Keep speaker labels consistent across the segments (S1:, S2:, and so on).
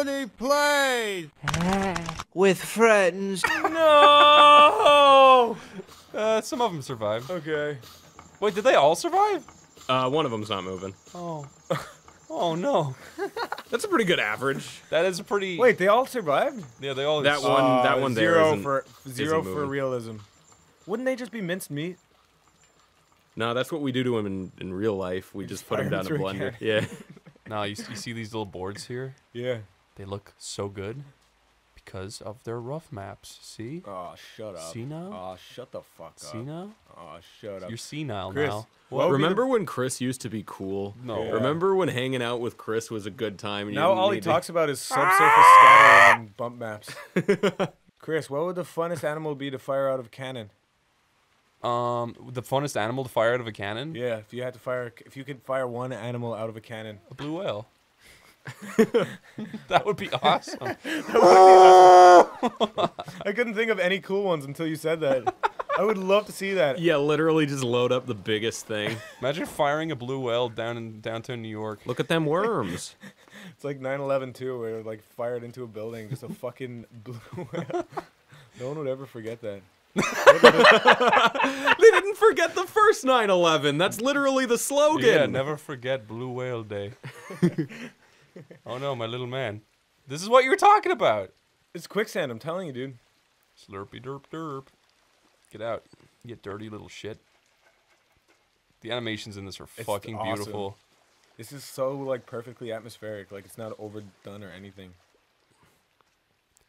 S1: only played
S2: With friends.
S3: No.
S4: Uh, some of them survived.
S3: okay.
S4: Wait, did they all survive?
S5: Uh, one of them's not moving.
S4: Oh. Oh no.
S5: That's a pretty good average.
S4: That is a pretty.
S3: Wait, they all survived?
S4: Yeah, they all.
S5: That one- that
S3: Uh,
S5: one there
S3: zero
S5: isn't-
S3: for zero
S5: isn't
S3: for realism. Wouldn't they just be minced meat?
S5: No, that's what we do to them in, in real life. We just put them down a
S3: a
S5: blender. Yeah.
S4: No, you, you see these little boards here?
S3: Yeah.
S4: They look so good because of their rough maps. See?
S3: Oh, shut up.
S4: See now?
S3: Oh, shut the fuck up.
S4: See now?
S3: Oh, shut up.
S4: You're senile
S3: Chris,
S4: now.
S3: what would the-
S5: Remember when Chris used to be cool?
S4: No.
S3: Yeah.
S5: Remember when hanging out with Chris was a good time? And
S3: Now
S5: didn't
S3: all he
S5: to-
S3: talks about is subsurface scattering and bump maps. Chris, what would the funnest animal be to fire out of a cannon?
S4: Um, the funnest animal to fire out of a cannon?
S3: Yeah, if you had to fire, if you could fire one animal out of a cannon.
S4: A blue whale. that would be awesome.
S3: I couldn't think of any cool ones until you said that. I would love to see that.
S5: Yeah, literally just load up the biggest thing.
S4: Imagine firing a blue whale down in downtown New York.
S5: Look at them worms.
S3: It's like 9/11 too, where it like fired into a building, just a fucking blue whale. No one would ever forget that.
S5: they didn't forget the first 9/11. That's literally the slogan.
S4: Yeah, never forget Blue Whale Day. Oh no, my little man. This is what you were talking about.
S3: It's quicksand. I'm telling you, dude.
S4: Slurpy derp derp. Get out. You dirty little shit. The animations in this are
S3: It's
S4: fucking
S3: awesome.
S4: beautiful.
S3: This is so like perfectly atmospheric. Like it's not overdone or anything.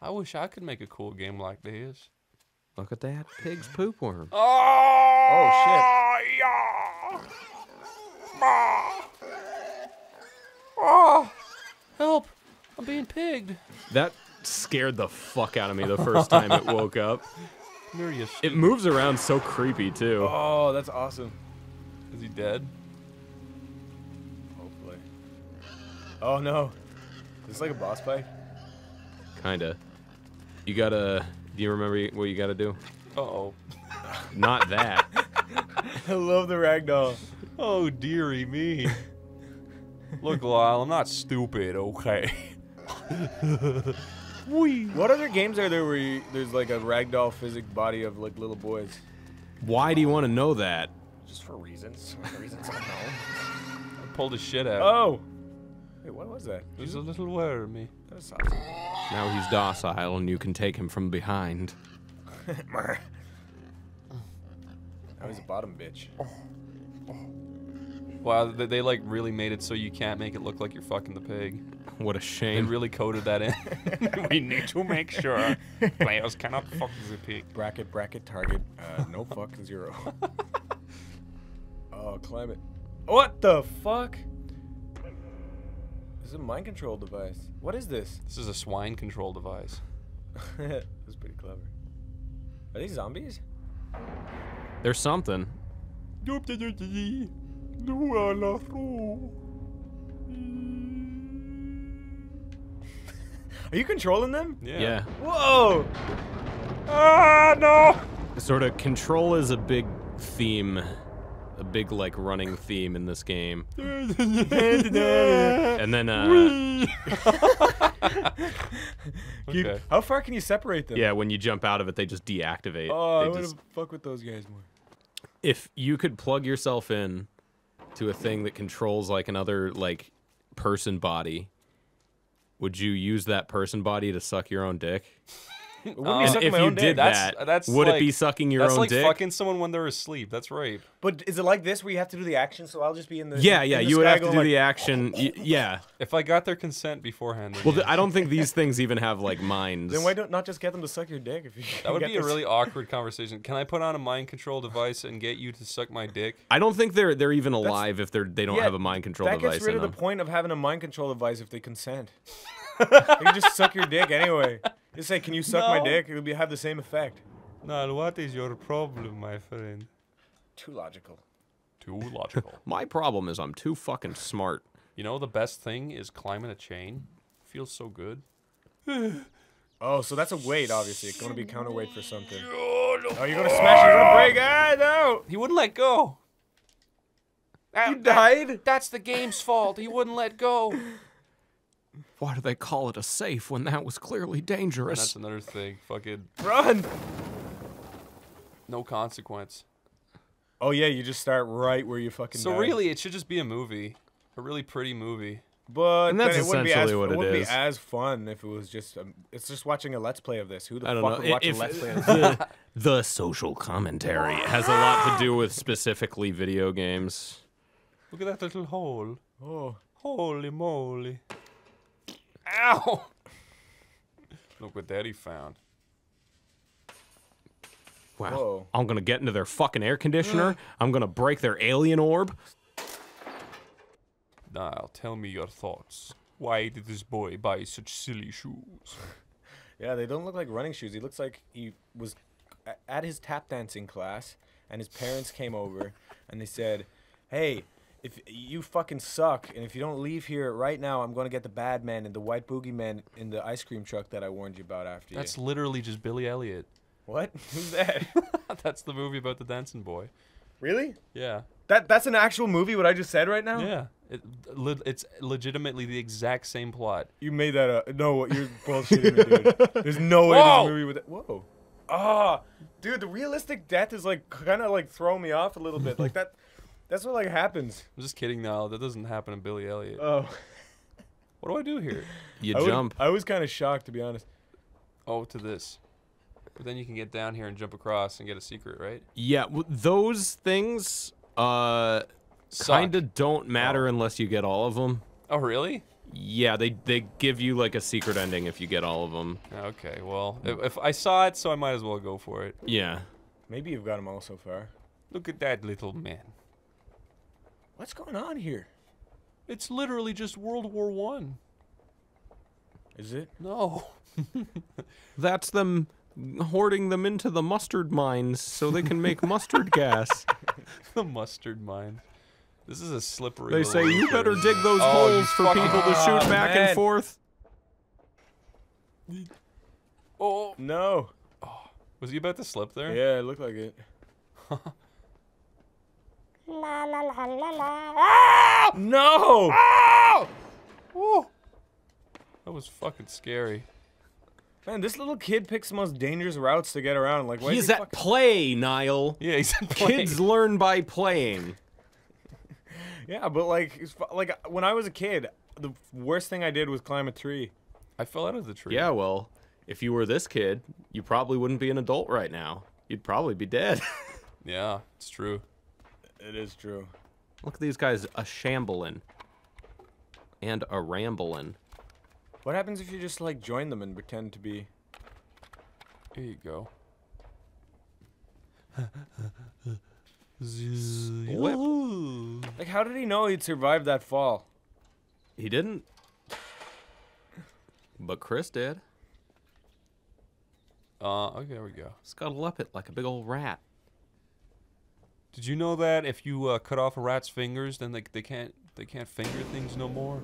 S4: I wish I could make a cool game like this.
S5: Look at that pig's poop worm.
S3: Oh, oh shit!
S4: yeah. Oh, help! I'm being pigged.
S5: That scared the fuck out of me the first time it woke up.
S4: Come here, you
S5: It moves around so creepy too.
S3: Oh, that's awesome.
S4: Is he dead?
S3: Hopefully. Oh no. Is this like a boss fight?
S5: Kinda. You gotta. Do you remember what you gotta do?
S4: Uh oh.
S5: Not that.
S3: I love the ragdoll.
S4: Oh dearie me. Look, Lyle, I'm not stupid, okay? Wee.
S3: What other games are there where you, there's like a ragdoll physic body of like little boys?
S5: Why do you want to know that?
S3: Just for reasons. reasons unknown.
S4: I pulled his shit out.
S3: Oh. Wait, what was that?
S4: There's a little wormy.
S3: That was awesome.
S5: Now he's docile and you can take him from behind.
S3: That was a bottom bitch.
S4: Wow, they, they like really made it so you can't make it look like you're fucking the pig.
S5: What a shame.
S4: They
S5: shame.
S4: really coded that in. we need to make sure players cannot fuck the pig.
S3: Bracket, bracket, target. Uh, no fuck, zero. oh, climate. What the fuck? This is a mind control device. What is this?
S4: This is a swine control device.
S3: That's pretty clever. Are these zombies?
S5: There's something.
S3: Are you controlling them?
S4: Yeah.
S5: Yeah.
S3: Whoa!
S4: Ah, no!
S5: Sort of control is a big theme. A big like running theme in this game. and then uh
S3: Keep-
S4: Okay.
S3: How far can you separate them?
S5: yeah, when you jump out of it they just deactivate.
S3: Oh, I
S5: They
S3: want
S5: just-
S3: to fuck with those guys more.
S5: if you could plug yourself in to a thing that controls like another like person body, would you use that person body to suck your own dick?
S3: Um, wouldn't be sucking
S5: if
S3: my
S5: you
S3: own
S5: did
S3: dick.
S4: That's-
S5: that,
S4: that's
S5: would it be sucking your
S4: That's
S5: own
S4: like
S5: dick?
S4: fucking someone when they're asleep. That's rape.
S3: But is it like this where you have to do the action? So I'll just be in the
S5: yeah,
S3: in
S5: yeah,
S3: the
S5: you would have to do
S3: like,
S5: the action. Yeah.
S4: If I got their consent beforehand,
S5: Well,
S4: yeah.
S5: I don't think these things even have like minds.
S3: Then why don't not just get them to suck your dick if you?
S4: that would
S3: get
S4: be a really awkward conversation. Can I put on a mind control device and get you to suck my dick?
S5: I don't think they're they're even alive if they're they don't
S3: Yeah,
S5: have a mind control
S3: That
S5: device
S3: gets rid of the point of having a mind control device if they consent. you can just suck your dick anyway. Just say, "Can you suck my
S4: No.
S3: dick?" It would be have the same effect.
S4: Now, what is your problem, my friend?
S3: Too logical.
S4: Too logical.
S5: My problem is I'm too fucking smart.
S4: you know, the best thing is climbing a chain. Feels so good.
S3: Oh, so that's a weight, obviously. It's gonna be counterweight for something. Oh, you're gonna smash it. You're gonna break. Ah, no!
S4: He wouldn't let go.
S3: You died.
S4: That's the game's fault. He wouldn't let go.
S5: Why do they call it a safe when that was clearly dangerous?
S4: That's another thing. Fucking
S3: Run!
S4: no consequence.
S3: Oh yeah, you just start right where you fucking.
S4: So
S3: died.
S4: really, it should just be a movie, a really pretty movie.
S3: but
S5: And that's
S3: then it wouldn't be as,
S5: essentially what it
S3: wouldn't
S5: is.
S3: be as fun if it was just. Um, it's just watching a let's play of this. Who the
S5: I don't
S3: fuck
S5: know.
S3: would watch
S5: If-
S3: a let's play? Of this?
S5: the, the social commentary has a lot to do with specifically video games.
S4: Look at that little hole.
S3: oh,
S4: Holy moly! Ow! Look what Daddy found.
S5: Wow.
S3: Whoa.
S5: I'm gonna get into their fucking air conditioner. I'm gonna break their alien orb.
S4: Now, tell me your thoughts. Why did this boy buy such silly shoes?
S3: yeah, they don't look like running shoes. He looks like he was at his tap dancing class, and his parents came over, and they said, "Hey." If you fucking suck, and if you don't leave here right now, I'm gonna get the bad man and the white boogeyman in the ice cream truck that I warned you about after you.
S4: That's literally just Billy Elliot.
S3: What? Who's that?
S4: That's the movie about the dancing boy.
S3: really?
S4: Yeah.
S3: That that's an actual movie. What I just said right now?
S4: Yeah. It, le- it's legitimately the exact same plot.
S3: You made that up. No, what you're bullshitting me, dude. There's no way
S4: Whoa!
S3: this movie would. Whoa. Ah, dude, the realistic death is like kind of like throwing me off a little bit. Like that. That's what like happens.
S4: I'm just kidding now. That doesn't happen in Billy Elliot.
S3: Oh,
S4: What do I do here?
S5: You
S3: I, would-
S5: jump.
S3: I was kind of shocked to be honest.
S4: Oh, to this. But then you can get down here and jump across and get a secret, right?
S5: Yeah, w- those things uh
S4: Suck.
S5: kind of don't matter unless you get all of them.
S4: Oh, really?
S5: Yeah, they they give you like a secret ending if you get all of them.
S4: Okay, well, if, if I saw it, so I might as well go for it.
S5: Yeah.
S3: Maybe you've got them all so far.
S4: Look at that little man.
S3: What's going on here?
S4: It's literally just World War One.
S3: Is it?
S4: No.
S5: That's them hoarding them into the mustard mines so they can make mustard gas.
S4: the mustard mine. This is a slippery.
S5: They say you better dig those
S4: Oh,
S5: holes for people to shoot
S3: Ah,
S5: back
S3: man.
S5: and forth.
S4: Oh,
S3: No.
S4: was he about to slip there?
S3: Yeah, it looked like it. No.
S4: Woo. That was fucking scary.
S3: Man, this little kid picks the most dangerous routes to get around. Like, why is he
S5: at
S3: fuck-
S5: play, Niall.
S4: Yeah, he's in
S5: Kids learn by playing.
S3: Yeah, but like, like uh, when I was a kid, the worst thing I did was climb a tree.
S4: I fell out of the tree.
S5: Yeah, well, if you were this kid, you probably wouldn't be an adult right now. You'd probably be dead.
S4: Yeah, it's true.
S3: It is true.
S5: Look at these guys a shambling and a rambling.
S3: What happens if you just like join them and pretend to be?
S4: Here you go.
S3: Like, how did he know he'd survive that fall?
S5: He didn't. But Chris did.
S4: Uh, okay, there we go.
S5: Scuttle up it like a big old rat.
S4: Did you know that if you uh, cut off a rat's fingers, then they, they can't they can't finger things no more?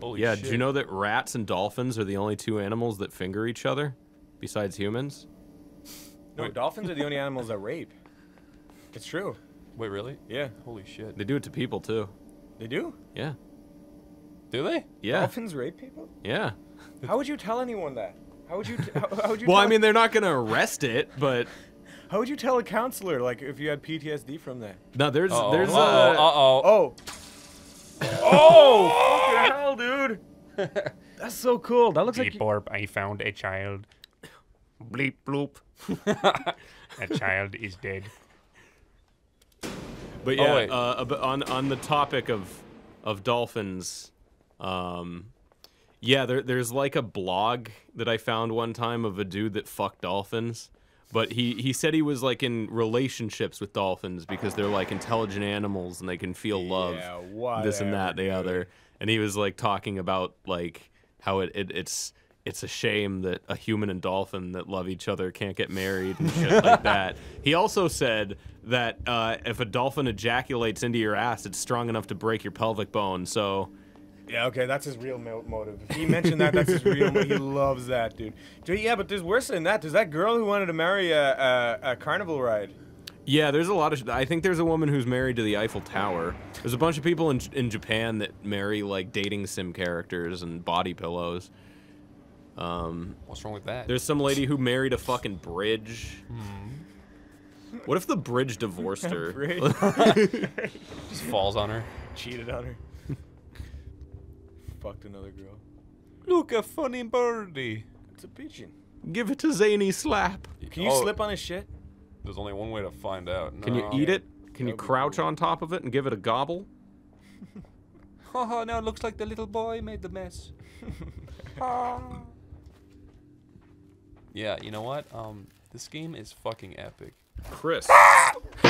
S4: Holy
S5: yeah,
S4: shit.
S5: did you know that rats and dolphins are the only two animals that finger each other besides humans?
S3: No,
S4: Wait.
S3: dolphins are the only animals that rape. It's true.
S4: Wait, really?
S3: Yeah,
S4: Holy shit.
S5: They do it to people too.
S3: they do.
S5: Yeah.
S4: Do they?
S5: Yeah.
S3: Dolphins rape people.
S5: Yeah.
S3: How would you tell anyone that? How would you? T- how, how would you?
S5: Well,
S3: tell,
S5: I mean, they're not going to arrest it, but
S3: how would you tell a counselor like if you had PTSD from that?
S5: no, there's
S4: Uh-oh.
S5: there's
S4: uh-oh.
S5: a
S4: Uh-oh.
S3: Oh. oh! Fucking hell, dude. That's so cool. That looks like.
S1: Beep borp, I found a child.
S5: bleep bloop.
S1: A child is dead.
S5: But
S4: Oh,
S5: yeah,
S4: wait.
S5: uh, on on the topic of of dolphins, um, yeah, there, there's like a blog that I found one time of a dude that fucked dolphins. But he, he said he was like in relationships with dolphins because they're like intelligent animals and they can feel love,
S3: Yeah,
S5: this and that,
S3: whatever,
S5: the other. And he was like talking about like how it, it it's it's a shame that a human and dolphin that love each other can't get married and shit like that. He also said that uh, if a dolphin ejaculates into your ass, it's strong enough to break your pelvic bone. So
S3: Yeah, okay, that's his real motive. If he mentioned that, that's his real. Mo- he loves that, dude. Dude, yeah, but there's worse than that. There's that girl who wanted to marry a, a, a carnival ride.
S5: Yeah, there's a lot of. Sh- I think there's a woman who's married to the Eiffel Tower. There's a bunch of people in in Japan that marry like dating sim characters and body pillows. Um,
S4: What's wrong with that?
S5: there's some lady who married a fucking bridge.
S4: Hmm.
S5: What if the bridge divorced her?
S3: Bridge.
S4: Just falls on her.
S3: Cheated on her. Fucked another girl.
S4: Look, a funny birdie.
S3: It's a pigeon.
S5: Give it a zany slap.
S3: Can you
S4: Oh,
S3: slip on his shit?
S4: There's only one way to find out.
S5: Can you eat it? Can you crouch on top of it and give it a gobble?
S4: Haha, now it looks like the little boy made the mess. Ah. yeah, you know what? Um, this game is fucking epic.
S5: Chris.